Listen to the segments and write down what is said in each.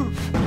Oof.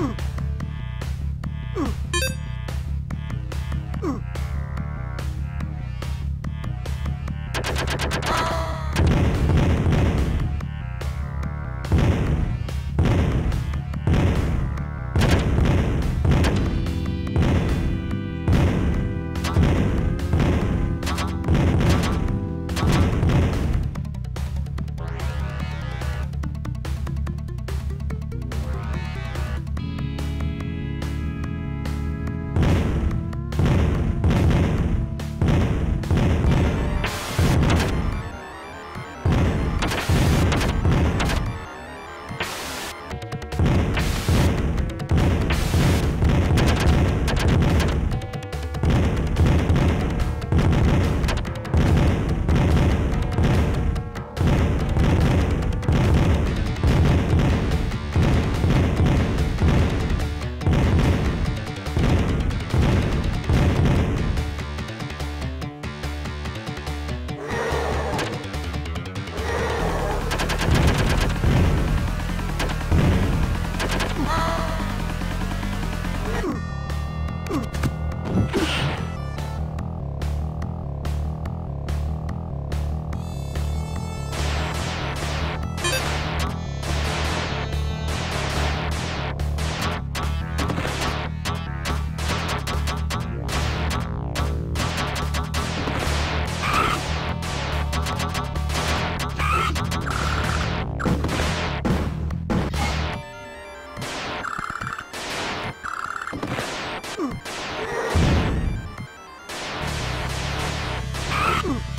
Ooh. Ugh.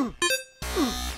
Ugh!